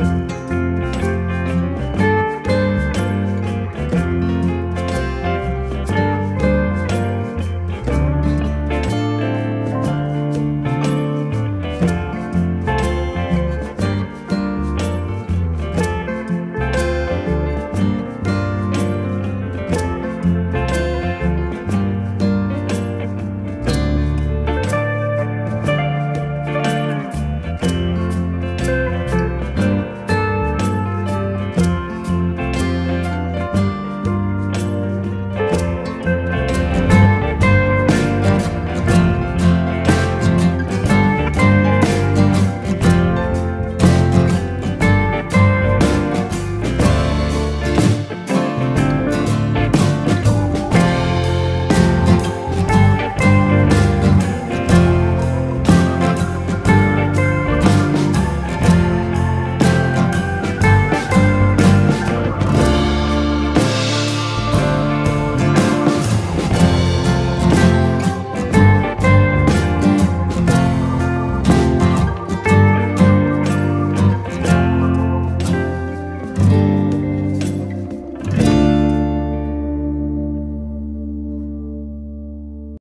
Bye.